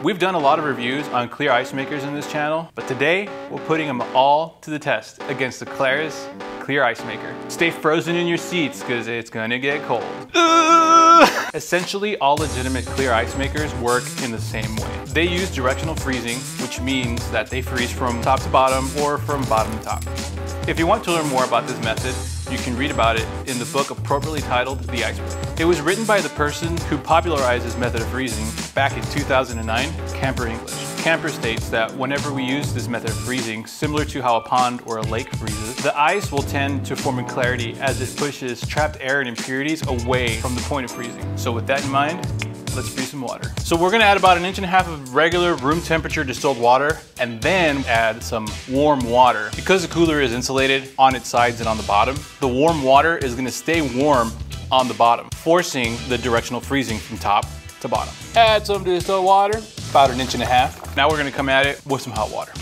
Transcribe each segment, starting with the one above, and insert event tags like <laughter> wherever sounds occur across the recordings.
We've done a lot of reviews on clear ice makers in this channel, but today we're putting them all to the test against the Klaris Clear Ice Maker. Stay frozen in your seats because it's gonna get cold. Essentially, all legitimate clear ice makers work in the same way. They use directional freezing, which means that they freeze from top to bottom or from bottom to top. If you want to learn more about this method, you can read about it in the book appropriately titled The Ice Book. It was written by the person who popularized this method of freezing back in 2009, Camper English. Camper states that whenever we use this method of freezing, similar to how a pond or a lake freezes, the ice will tend to form in clarity as it pushes trapped air and impurities away from the point of freezing. So with that in mind, let's freeze some water. So we're gonna add about an inch and a half of regular room temperature distilled water and then add some warm water. Because the cooler is insulated on its sides and on the bottom, the warm water is gonna stay warm on the bottom, forcing the directional freezing from top to bottom. Add some distilled water, about an inch and a half. Now we're gonna come at it with some hot water.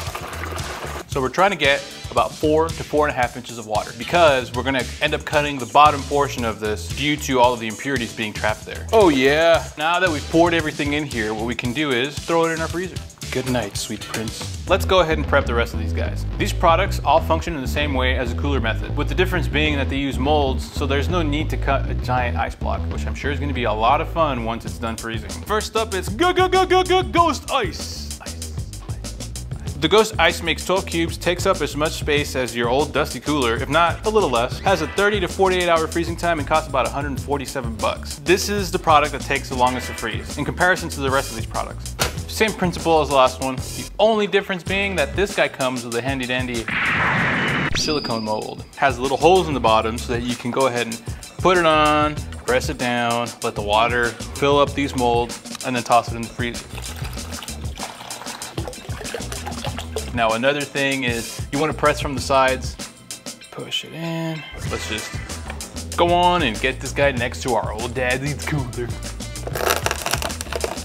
So we're trying to get about four to four and a half inches of water because we're gonna end up cutting the bottom portion of this due to all of the impurities being trapped there. Oh yeah. Now that we've poured everything in here, what we can do is throw it in our freezer. Good night, sweet prince. Let's go ahead and prep the rest of these guys. These products all function in the same way as a cooler method, with the difference being that they use molds, so there's no need to cut a giant ice block, which I'm sure is gonna be a lot of fun once it's done freezing. First up, it's go go go go go ghost ice. The Ghost Ice makes 12 cubes, takes up as much space as your old dusty cooler, if not a little less, has a 30 to 48 hour freezing time and costs about 147 bucks. This is the product that takes the longest to freeze in comparison to the rest of these products. Same principle as the last one. The only difference being that this guy comes with a handy dandy silicone mold. Has little holes in the bottom so that you can go ahead and put it on, press it down, let the water fill up these molds, and then toss it in the freezer. Now another thing is you want to press from the sides, push it in. Let's just go on and get this guy next to our old daddy's cooler.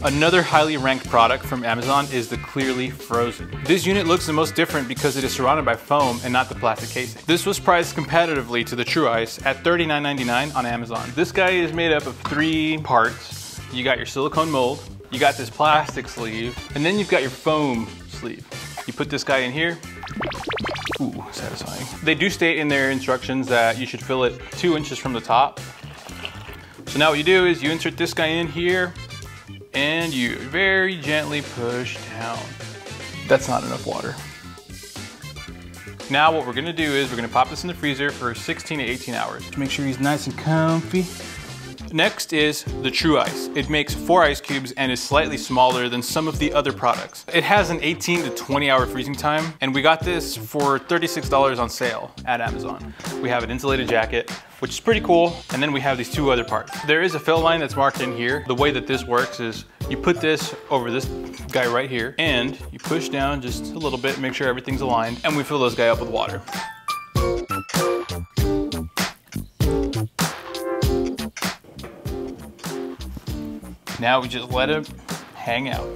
Another highly ranked product from Amazon is the Clearly Frozen. This unit looks the most different because it is surrounded by foam and not the plastic casing. This was priced competitively to the True Ice at $39.99 on Amazon. This guy is made up of three parts. You got your silicone mold, you got this plastic sleeve, and then you've got your foam sleeve. You put this guy in here. Ooh, satisfying. They do state in their instructions that you should fill it two inches from the top. So now what you do is you insert this guy in here and you very gently push down. That's not enough water. Now what we're gonna do is we're gonna pop this in the freezer for 16 to 18 hours. Make sure he's nice and comfy. Next is the True Ice. It makes four ice cubes and is slightly smaller than some of the other products. It has an 18 to 20 hour freezing time, and we got this for $36 on sale at Amazon. We have an insulated jacket, which is pretty cool, and then we have these two other parts. There is a fill line that's marked in here. The way that this works is you put this over this guy right here, and you push down just a little bit, make sure everything's aligned, and we fill this guy up with water. Now we just let it hang out.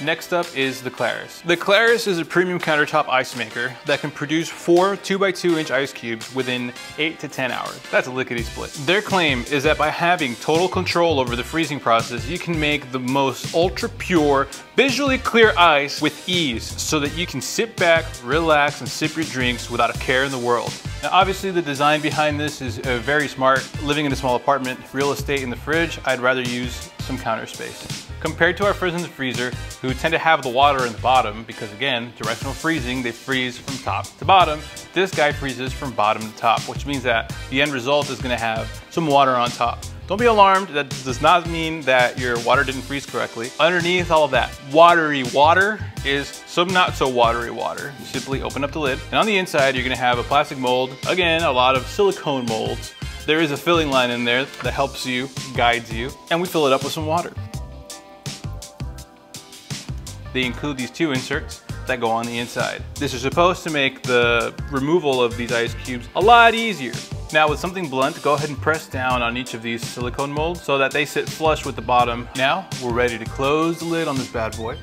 Next up is the Klaris. The Klaris is a premium countertop ice maker that can produce four 2x2 inch ice cubes within 8 to 10 hours. That's a lickety split. Their claim is that by having total control over the freezing process, you can make the most ultra pure, visually clear ice with ease so that you can sit back, relax, and sip your drinks without a care in the world. Now obviously the design behind this is uh, very smart. Living in a small apartment, real estate in the fridge, I'd rather use some counter space. Compared to our frozen freezer, who tend to have the water in the bottom, because again, directional freezing, they freeze from top to bottom, this guy freezes from bottom to top, which means that the end result is gonna have some water on top. Don't be alarmed, that does not mean that your water didn't freeze correctly. Underneath all of that watery water is some not so watery water. You simply open up the lid, and on the inside you're gonna have a plastic mold, again, a lot of silicone molds. There is a filling line in there that helps you, guides you, and we fill it up with some water. They include these two inserts that go on the inside. This is supposed to make the removal of these ice cubes a lot easier. Now with something blunt, go ahead and press down on each of these silicone molds so that they sit flush with the bottom. Now we're ready to close the lid on this bad boy.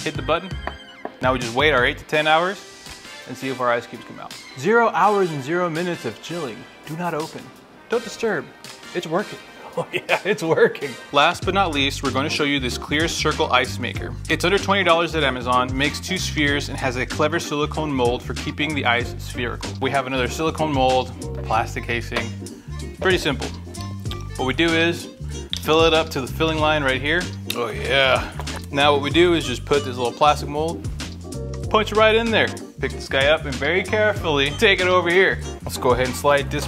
Hit the button. Now we just wait our eight to 10 hours and see if our ice cubes come out. Zero hours and zero minutes of chilling. Do not open. Don't disturb. It's working. <laughs> Oh yeah, it's working. Last but not least, we're going to show you this clear circle ice maker. It's under $20 at Amazon, makes two spheres, and has a clever silicone mold for keeping the ice spherical. We have another silicone mold, plastic casing. Pretty simple. What we do is fill it up to the filling line right here. Oh yeah. Now what we do is just put this little plastic mold, punch it right in there. Pick this guy up and very carefully take it over here. Let's go ahead and slide this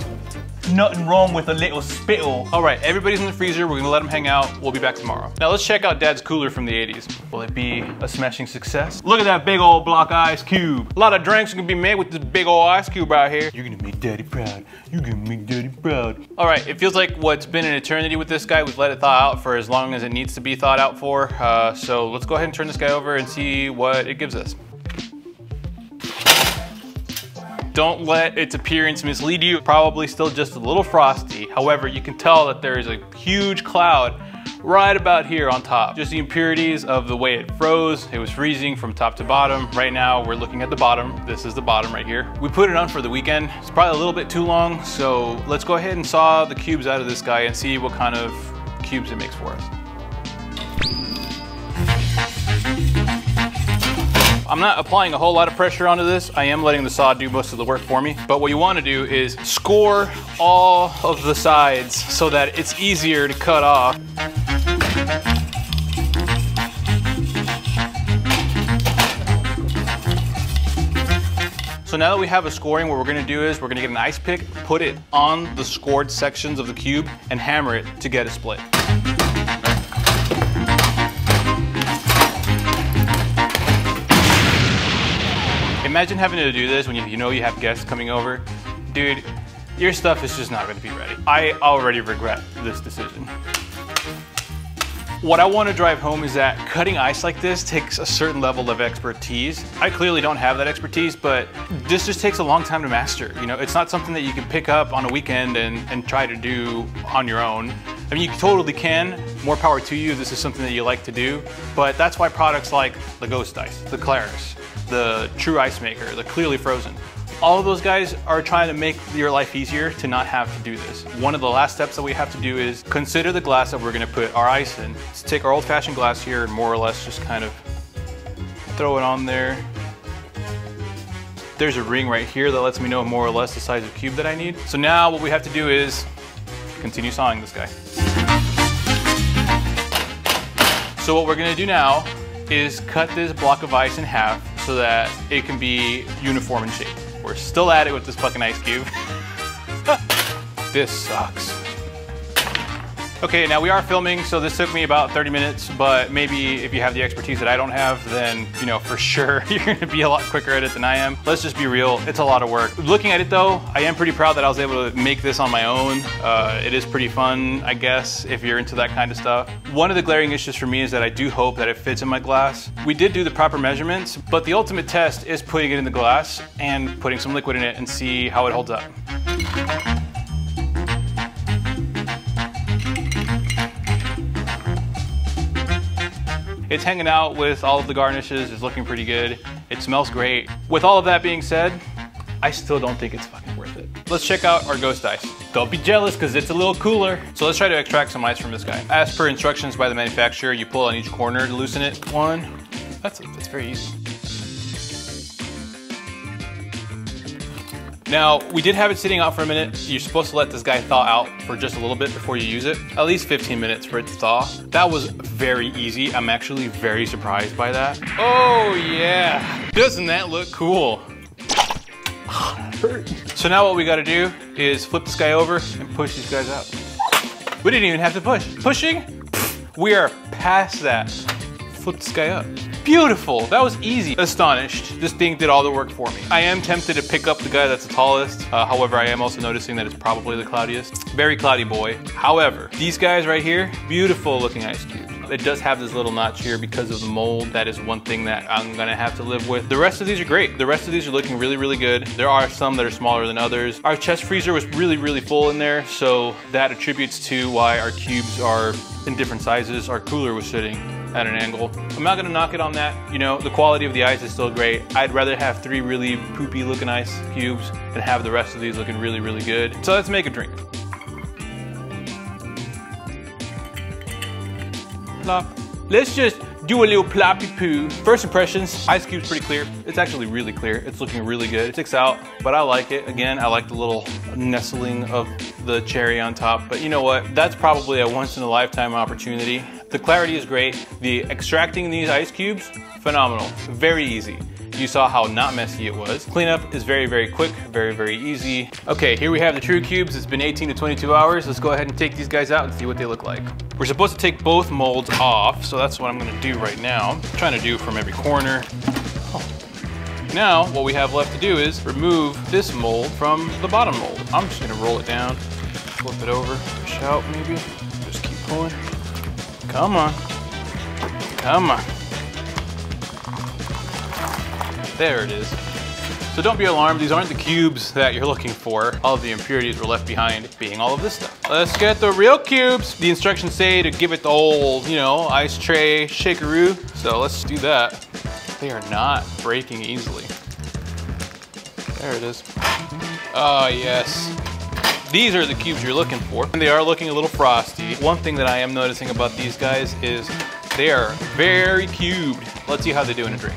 Nothing wrong with a little spittle. All right, everybody's in the freezer. We're gonna let them hang out. We'll be back tomorrow. Now let's check out Dad's cooler from the 80s. Will it be a smashing success? Look at that big old block ice cube. A lot of drinks can be made with this big old ice cube right here. You're gonna make daddy proud. You're gonna make daddy proud. All right, it feels like what's been an eternity with this guy. We've let it thaw out for as long as it needs to be thawed out for. Uh, so let's go ahead and turn this guy over and see what it gives us. Don't let its appearance mislead you. Probably still just a little frosty. However, you can tell that there is a huge cloud right about here on top. Just the impurities of the way it froze. It was freezing from top to bottom. Right now, we're looking at the bottom. This is the bottom right here. We put it on for the weekend. It's probably a little bit too long, so let's go ahead and saw the cubes out of this guy and see what kind of cubes it makes for us. I'm not applying a whole lot of pressure onto this. I am letting the saw do most of the work for me. But what you wanna do is score all of the sides so that it's easier to cut off. So now that we have a scoring, what we're gonna do is we're gonna get an ice pick, put it on the scored sections of the cube, and hammer it to get a split. Imagine having to do this when you, you know you have guests coming over. Dude, your stuff is just not gonna be ready. I already regret this decision. What I want to drive home is that cutting ice like this takes a certain level of expertise. I clearly don't have that expertise, but this just takes a long time to master. You know, it's not something that you can pick up on a weekend and, and try to do on your own. I mean, you totally can. More power to you. This is something that you like to do. But that's why products like the Ghost Ice, the Klaris, the True Ice Maker, the Clearly Frozen. All of those guys are trying to make your life easier to not have to do this. One of the last steps that we have to do is consider the glass that we're gonna put our ice in. Let's take our old fashioned glass here and more or less just kind of throw it on there. There's a ring right here that lets me know more or less the size of cube that I need. So now what we have to do is continue sawing this guy. So what we're gonna do now is cut this block of ice in half so that it can be uniform in shape. We're still at it with this fucking ice cube. <laughs> this sucks. Okay, now we are filming, so this took me about 30 minutes, but maybe if you have the expertise that I don't have, then, you know, for <laughs> sure, you're gonna be a lot quicker at it than I am. Let's just be real, it's a lot of work. Looking at it though, I am pretty proud that I was able to make this on my own. Uh, it is pretty fun, I guess, if you're into that kind of stuff. One of the glaring issues for me is that I do hope that it fits in my glass. We did do the proper measurements, but the ultimate test is putting it in the glass and putting some liquid in it and see how it holds up. It's hanging out with all of the garnishes, it's looking pretty good. It smells great. With all of that being said, I still don't think it's fucking worth it. Let's check out our ghost ice. Don't be jealous because it's a little cooler. So let's try to extract some ice from this guy. As per instructions by the manufacturer, you pull on each corner to loosen it. One, that's, it. that's very easy. Now, we did have it sitting out for a minute. You're supposed to let this guy thaw out for just a little bit before you use it. At least 15 minutes for it to thaw. That was very easy. I'm actually very surprised by that. Oh yeah, doesn't that look cool? So now what we gotta do is flip this guy over and push these guys out. We didn't even have to push. Pushing? We are past that. Flip this guy up. Beautiful, that was easy. Astonished, this thing did all the work for me. I am tempted to pick up the guy that's the tallest. Uh, however, I am also noticing that it's probably the cloudiest. Very cloudy boy. However, these guys right here, beautiful looking ice cubes. It does have this little notch here because of the mold. That is one thing that I'm gonna have to live with. The rest of these are great. The rest of these are looking really, really good. There are some that are smaller than others. Our chest freezer was really, really full in there, so that attributes to why our cubes are in different sizes. Our cooler was sitting at an angle. I'm not gonna knock it on that. You know, the quality of the ice is still great. I'd rather have three really poopy looking ice cubes than have the rest of these looking really, really good. So let's make a drink. plop. Let's just do a little ploppy poo. First impressions, ice cube's pretty clear. It's actually really clear. It's looking really good. It sticks out, but I like it. Again, I like the little nestling of the cherry on top. But you know what? That's probably a once in a lifetime opportunity. The clarity is great. The extracting these ice cubes, phenomenal. Very easy. You saw how not messy it was. Cleanup is very, very quick, very, very easy. Okay, here we have the True Cubes. It's been 18 to 22 hours. Let's go ahead and take these guys out and see what they look like. We're supposed to take both molds off, so that's what I'm gonna do right now. I'm trying to do from every corner. Now, what we have left to do is remove this mold from the bottom mold. I'm just gonna roll it down, flip it over, push out maybe, just keep pulling. Come on, come on. There it is. So don't be alarmed, these aren't the cubes that you're looking for. All of the impurities were left behind, being all of this stuff. Let's get the real cubes. The instructions say to give it the old, you know, ice tray shakeroo. So let's do that. They are not breaking easily. There it is. Oh, yes. These are the cubes you're looking for. And they are looking a little frosty. One thing that I am noticing about these guys is they are very cubed. Let's see how they do in a drink.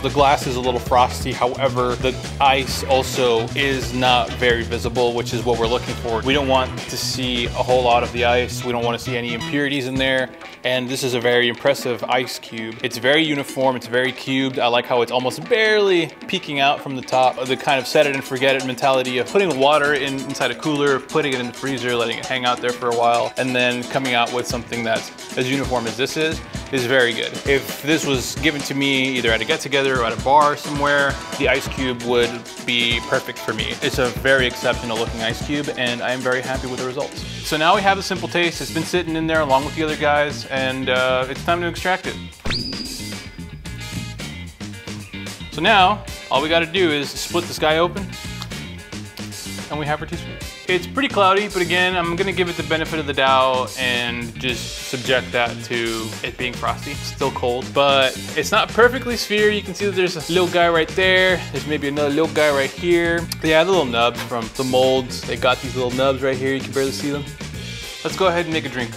The glass is a little frosty, however, the ice also is not very visible, which is what we're looking for. We don't want to see a whole lot of the ice. We don't want to see any impurities in there. And this is a very impressive ice cube. It's very uniform, it's very cubed. I like how it's almost barely peeking out from the top. The kind of set it and forget it mentality of putting water in, inside a cooler, putting it in the freezer, letting it hang out there for a while, and then coming out with something that's as uniform as this is, is very good. If this was given to me either at a get together or at a bar somewhere, the ice cube would be perfect for me. It's a very exceptional looking ice cube and I am very happy with the results. So now we have the simple taste. It's been sitting in there along with the other guys and uh, it's time to extract it. So now, all we gotta do is split this guy open and we have our tea sweet. It's pretty cloudy, but again, I'm gonna give it the benefit of the doubt and just subject that to it being frosty. It's still cold, but it's not perfectly sphere. You can see that there's a little guy right there. There's maybe another little guy right here. Yeah, the little nubs from the molds. They got these little nubs right here. You can barely see them. Let's go ahead and make a drink.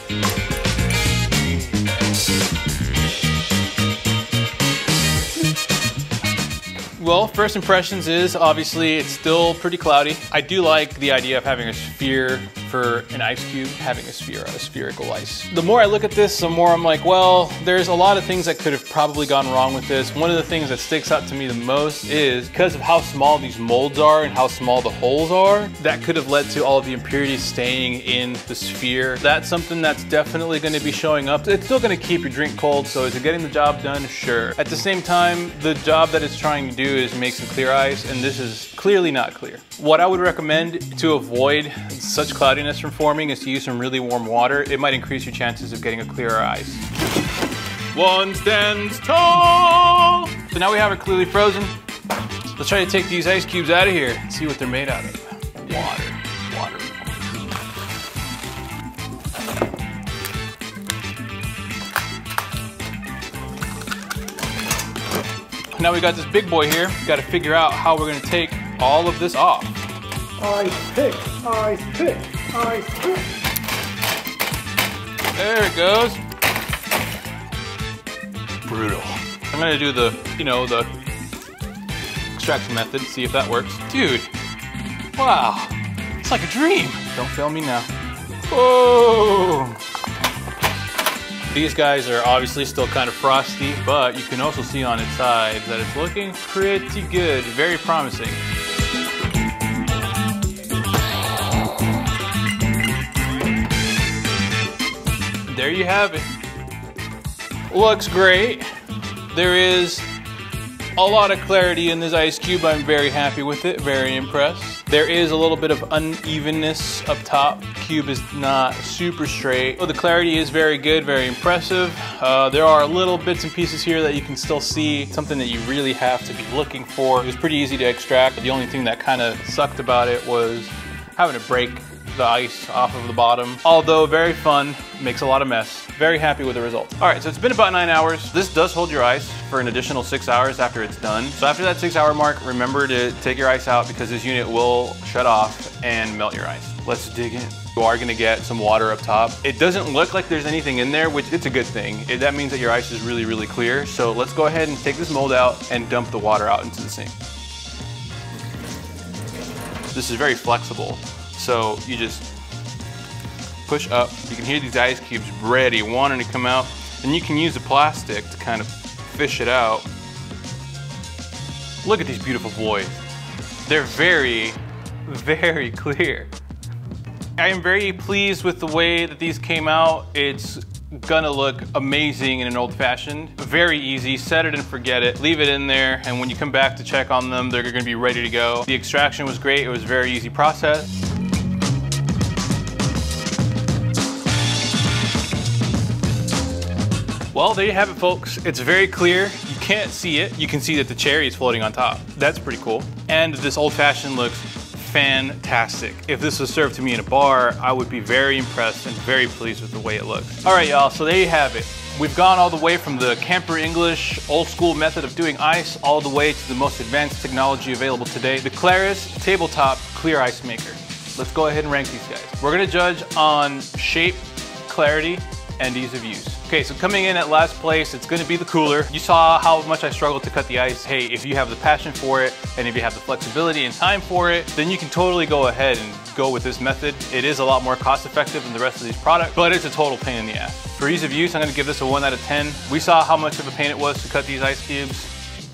Well, first impressions is obviously it's still pretty cloudy. I do like the idea of having a sphere for an ice cube, having a sphere, a spherical ice. The more I look at this, the more I'm like, well, there's a lot of things that could have probably gone wrong with this. One of the things that sticks out to me the most is because of how small these molds are and how small the holes are, that could have led to all of the impurities staying in the sphere. That's something that's definitely gonna be showing up. It's still gonna keep your drink cold, so is it getting the job done? Sure. At the same time, the job that it's trying to do is make some clear ice, and this is clearly not clear. What I would recommend to avoid such cloudiness from forming is to use some really warm water. It might increase your chances of getting a clearer ice. One stands tall. So now we have it clearly frozen. Let's try to take these ice cubes out of here and see what they're made out of. Water, water. Now we got this big boy here. We got to figure out how we're gonna take all of this off. Ice pick, ice pick, ice pick. There it goes. Brutal. I'm gonna do the, you know, the extraction method, see if that works. Dude, wow, it's like a dream. Don't fail me now. Whoa. These guys are obviously still kind of frosty, but you can also see on its sides that it's looking pretty good, very promising. There you have it. Looks great. There is a lot of clarity in this ice cube. I'm very happy with it, very impressed. There is a little bit of unevenness up top. Cube is not super straight. But the clarity is very good, very impressive. Uh, there are little bits and pieces here that you can still see, something that you really have to be looking for. It was pretty easy to extract. The only thing that kind of sucked about it was having to break the ice off of the bottom. Although very fun, makes a lot of mess. Very happy with the result. All right, so it's been about nine hours. This does hold your ice for an additional six hours after it's done. So after that six hour mark, remember to take your ice out because this unit will shut off and melt your ice. Let's dig in. You are gonna get some water up top. It doesn't look like there's anything in there, which it's a good thing. It, that means that your ice is really, really clear. So let's go ahead and take this mold out and dump the water out into the sink. This is very flexible. So you just push up. You can hear these ice cubes ready, wanting to come out. And you can use the plastic to kind of fish it out. Look at these beautiful boys. They're very, <laughs> very clear. I am very pleased with the way that these came out. It's gonna look amazing in an old fashioned. Very easy, set it and forget it. Leave it in there, and when you come back to check on them, they're gonna be ready to go. The extraction was great, it was a very easy process. Well, there you have it, folks. It's very clear. You can't see it. You can see that the cherry is floating on top. That's pretty cool. And this old fashioned looks fantastic. If this was served to me in a bar, I would be very impressed and very pleased with the way it looks. All right, y'all, so there you have it. We've gone all the way from the camper English old school method of doing ice all the way to the most advanced technology available today, the Klaris Tabletop Clear Ice Maker. Let's go ahead and rank these guys. We're gonna judge on shape, clarity, and ease of use. Okay, so coming in at last place, it's gonna be the cooler. You saw how much I struggled to cut the ice. Hey, if you have the passion for it, and if you have the flexibility and time for it, then you can totally go ahead and go with this method. It is a lot more cost effective than the rest of these products, but it's a total pain in the ass. For ease of use, I'm gonna give this a one out of 10. We saw how much of a pain it was to cut these ice cubes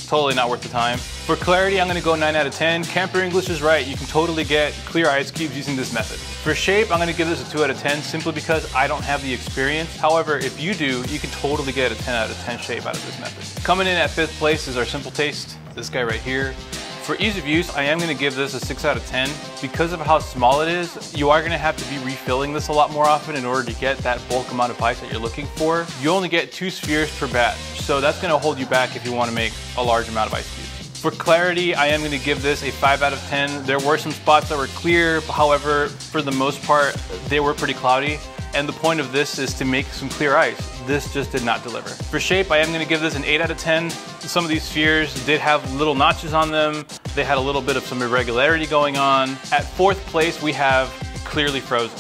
totally not worth the time. For clarity, I'm gonna go 9 out of 10. Camper English is right, you can totally get clear ice cubes using this method. For shape, I'm gonna give this a 2 out of 10 simply because I don't have the experience. However, if you do, you can totally get a 10 out of 10 shape out of this method. Coming in at fifth place is our Simple Taste, this guy right here. For ease of use, I am gonna give this a six out of 10. Because of how small it is, you are gonna have to be refilling this a lot more often in order to get that bulk amount of ice that you're looking for. You only get two spheres per batch, so that's gonna hold you back if you wanna make a large amount of ice cubes. For clarity, I am gonna give this a five out of 10. There were some spots that were clear, however, for the most part, they were pretty cloudy. And the point of this is to make some clear ice. This just did not deliver. For shape, I am gonna give this an eight out of 10. Some of these spheres did have little notches on them. They had a little bit of some irregularity going on. At fourth place, we have clearly frozen.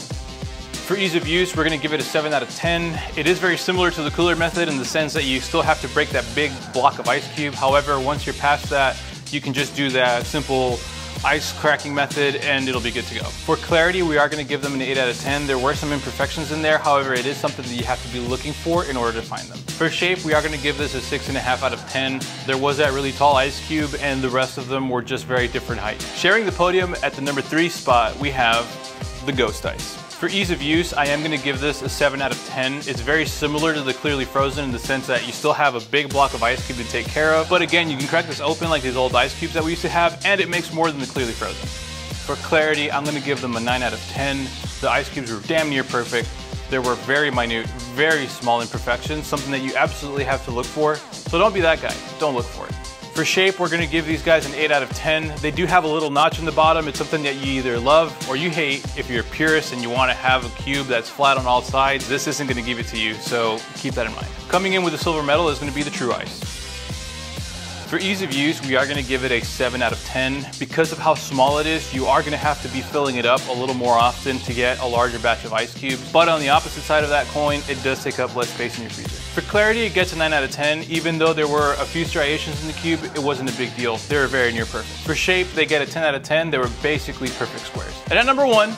For ease of use, we're gonna give it a seven out of 10. It is very similar to the cooler method in the sense that you still have to break that big block of ice cube. However, once you're past that, you can just do that simple ice cracking method and it'll be good to go. For clarity, we are gonna give them an 8 out of 10. There were some imperfections in there, however, it is something that you have to be looking for in order to find them. For shape, we are gonna give this a 6.5 out of 10. There was that really tall ice cube and the rest of them were just very different height. Sharing the podium at the number three spot, we have the Ghost Ice. For ease of use, I am gonna give this a seven out of 10. It's very similar to the Clearly Frozen in the sense that you still have a big block of ice cube to take care of. But again, you can crack this open like these old ice cubes that we used to have, and it makes more than the Clearly Frozen. For clarity, I'm gonna give them a nine out of 10. The ice cubes were damn near perfect. There were very minute, very small imperfections, something that you absolutely have to look for. So don't be that guy, don't look for it. For shape, we're gonna give these guys an 8 out of 10. They do have a little notch in the bottom. It's something that you either love or you hate. If you're a purist and you wanna have a cube that's flat on all sides, this isn't gonna give it to you, so keep that in mind. Coming in with the silver medal is gonna be the True Ice. For ease of use, we are gonna give it a seven out of 10. Because of how small it is, you are gonna have to be filling it up a little more often to get a larger batch of ice cubes. But on the opposite side of that coin, it does take up less space in your freezer. For clarity, it gets a nine out of 10. Even though there were a few striations in the cube, it wasn't a big deal. They were very near perfect. For shape, they get a 10 out of 10. They were basically perfect squares. And at number one,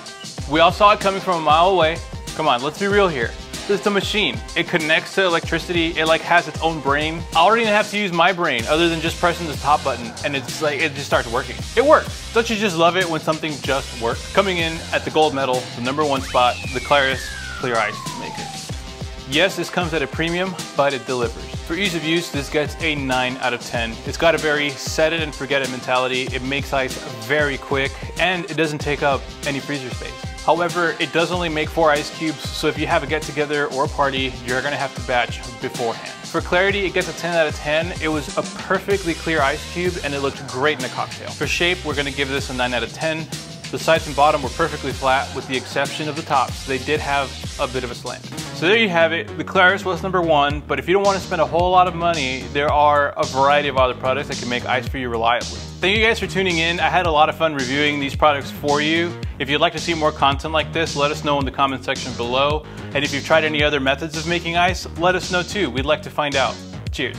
we all saw it coming from a mile away. Come on, let's be real here. It's a machine. It connects to electricity. It like has its own brain. I already didn't have to use my brain other than just pressing this top button and it's like, it just starts working. It works. Don't you just love it when something just works? Coming in at the gold medal, the number one spot, the Klaris Clear Ice Maker. Yes, this comes at a premium, but it delivers. For ease of use, this gets a 9 out of 10. It's got a very set it and forget it mentality. It makes ice very quick, and it doesn't take up any freezer space. However, it does only make four ice cubes, so if you have a get together or a party, you're gonna have to batch beforehand. For clarity, it gets a 10 out of 10. It was a perfectly clear ice cube and it looked great in a cocktail. For shape, we're gonna give this a 9 out of 10. The sides and bottom were perfectly flat with the exception of the tops. They did have a bit of a slant. So there you have it. The Klaris was number one, but if you don't want to spend a whole lot of money, there are a variety of other products that can make ice for you reliably. Thank you guys for tuning in. I had a lot of fun reviewing these products for you. If you'd like to see more content like this, let us know in the comment section below. And if you've tried any other methods of making ice, let us know too. We'd like to find out. Cheers.